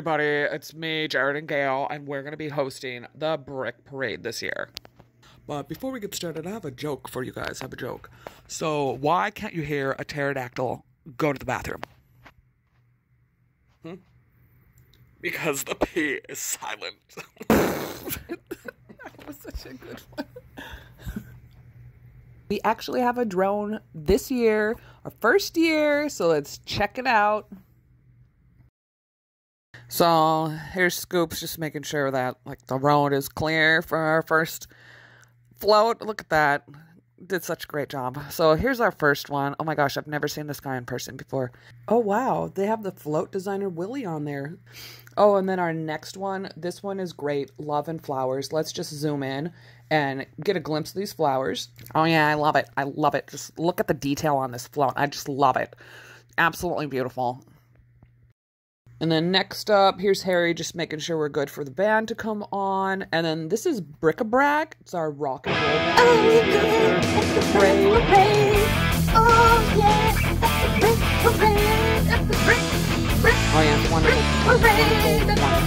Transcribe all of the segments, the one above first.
everybody, it's me, Jared and Gail, and we're going to be hosting the Brick Parade this year. But before we get started, I have a joke for you guys. I have a joke. So, why can't you hear a pterodactyl go to the bathroom? Hmm? Because the P is silent. that was such a good one. we actually have a drone this year, our first year, so let's check it out. So here's Scoops just making sure that like the road is clear for our first float. Look at that. Did such a great job. So here's our first one. Oh my gosh, I've never seen this guy in person before. Oh wow, they have the float designer Willie on there. Oh, and then our next one, this one is great. Love and flowers. Let's just zoom in and get a glimpse of these flowers. Oh yeah, I love it. I love it. Just look at the detail on this float. I just love it. Absolutely beautiful. And then next up, here's Harry just making sure we're good for the band to come on. And then this is Bric-a-Brac. It's our rock and roll. Oh, yeah, that's the parade. Oh, yeah, that's the brick parade. That's the brick, brick, oh, yeah, it's wonderful. wonderful.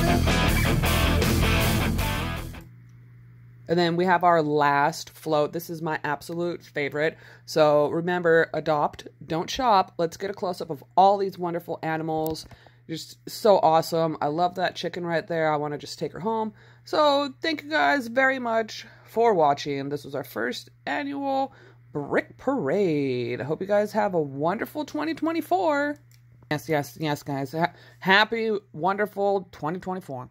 And then we have our last float. This is my absolute favorite. So remember, adopt, don't shop. Let's get a close up of all these wonderful animals just so awesome. I love that chicken right there. I want to just take her home. So thank you guys very much for watching. This was our first annual Brick Parade. I hope you guys have a wonderful 2024. Yes, yes, yes, guys. happy, wonderful 2024.